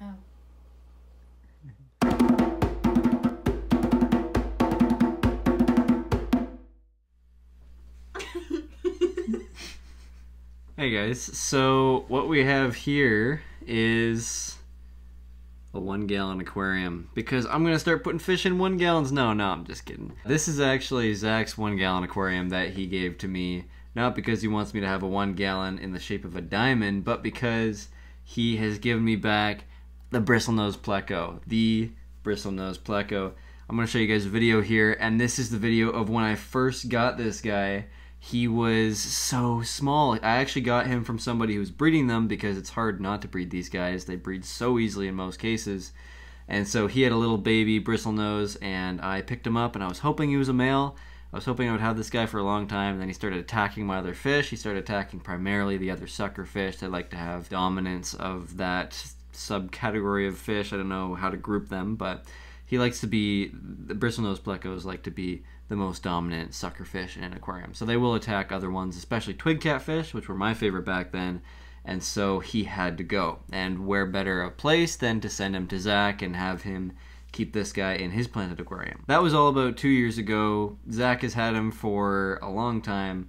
Oh. Hey guys, so what we have here is a one gallon aquarium because I'm gonna start putting fish in one gallons. No, no, I'm just kidding. This is actually Zach's one gallon aquarium that he gave to me, not because he wants me to have a one gallon in the shape of a diamond, but because he has given me back the bristlenose pleco, the bristlenose pleco. I'm gonna show you guys a video here, and this is the video of when I first got this guy he was so small. I actually got him from somebody who was breeding them because it's hard not to breed these guys. They breed so easily in most cases. And so he had a little baby bristlenose, and I picked him up, and I was hoping he was a male. I was hoping I would have this guy for a long time, and then he started attacking my other fish. He started attacking primarily the other sucker fish. They like to have dominance of that subcategory of fish. I don't know how to group them, but he likes to be the bristlenose plecos like to be the most dominant sucker fish in an aquarium. So they will attack other ones, especially twig catfish, which were my favorite back then. And so he had to go. And where better a place than to send him to Zach and have him keep this guy in his planted aquarium. That was all about two years ago. Zach has had him for a long time.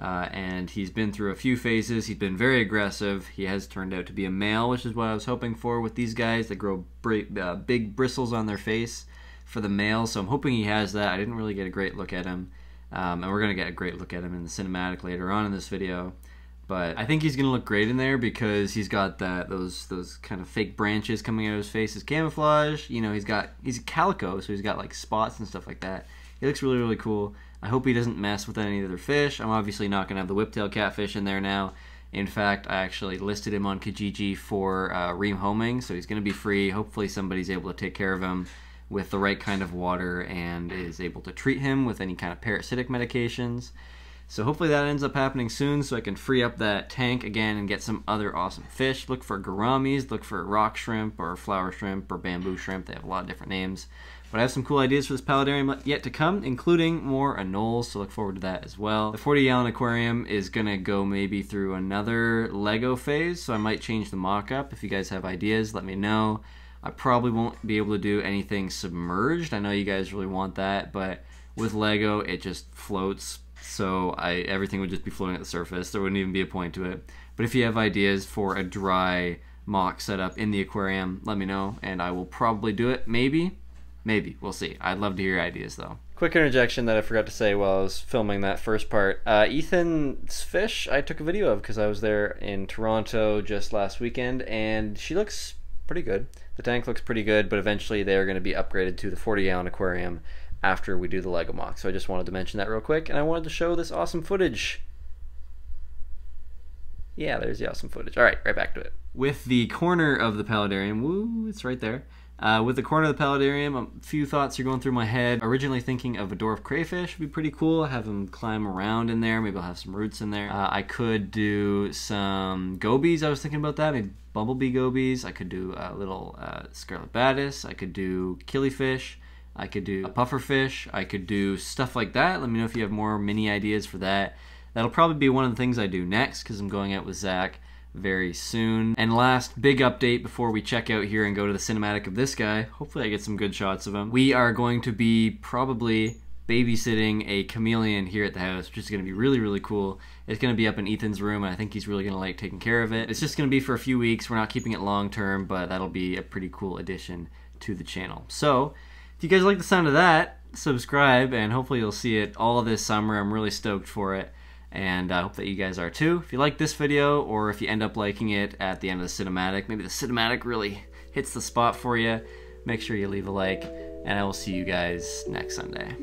Uh, and he's been through a few phases. He's been very aggressive. He has turned out to be a male, which is what I was hoping for with these guys that grow uh, big bristles on their face for the male. So I'm hoping he has that. I didn't really get a great look at him. Um, and we're going to get a great look at him in the cinematic later on in this video. But I think he's going to look great in there because he's got that those those kind of fake branches coming out of his face as camouflage. You know, he's got he's calico, so he's got like spots and stuff like that. He looks really really cool. I hope he doesn't mess with any other fish. I'm obviously not going to have the whiptail catfish in there now. In fact, I actually listed him on Kijiji for uh, rehoming, so he's going to be free. Hopefully somebody's able to take care of him with the right kind of water and is able to treat him with any kind of parasitic medications. So hopefully that ends up happening soon so I can free up that tank again and get some other awesome fish. Look for gouramis, look for rock shrimp or flower shrimp or bamboo shrimp. They have a lot of different names. But I have some cool ideas for this paludarium yet to come, including more anoles, so look forward to that as well. The 40 gallon aquarium is gonna go maybe through another Lego phase, so I might change the mock-up. If you guys have ideas, let me know. I probably won't be able to do anything submerged. I know you guys really want that, but with Lego, it just floats. So I everything would just be floating at the surface. There wouldn't even be a point to it. But if you have ideas for a dry mock setup in the aquarium, let me know, and I will probably do it. Maybe, maybe we'll see. I'd love to hear your ideas though. Quick interjection that I forgot to say while I was filming that first part. Uh, Ethan's fish I took a video of because I was there in Toronto just last weekend, and she looks pretty good. The tank looks pretty good, but eventually they are going to be upgraded to the 40 gallon aquarium after we do the Lego mock. So I just wanted to mention that real quick, and I wanted to show this awesome footage. Yeah, there's the awesome footage. All right, right back to it. With the corner of the paludarium, woo, it's right there. Uh, with the corner of the paludarium, a few thoughts are going through my head. Originally thinking of a dwarf crayfish would be pretty cool. Have him climb around in there. Maybe I'll have some roots in there. Uh, I could do some gobies. I was thinking about that. Maybe bumblebee gobies. I could do a little uh, scarlet badis. I could do killifish. I could do a puffer fish. I could do stuff like that. Let me know if you have more mini ideas for that. That'll probably be one of the things I do next because I'm going out with Zach very soon. And last big update before we check out here and go to the cinematic of this guy. Hopefully I get some good shots of him. We are going to be probably babysitting a chameleon here at the house, which is going to be really, really cool. It's going to be up in Ethan's room, and I think he's really going to like taking care of it. It's just going to be for a few weeks. We're not keeping it long term, but that'll be a pretty cool addition to the channel. So, if you guys like the sound of that, subscribe, and hopefully you'll see it all this summer. I'm really stoked for it and I hope that you guys are too. If you like this video, or if you end up liking it at the end of the cinematic, maybe the cinematic really hits the spot for you, make sure you leave a like, and I will see you guys next Sunday.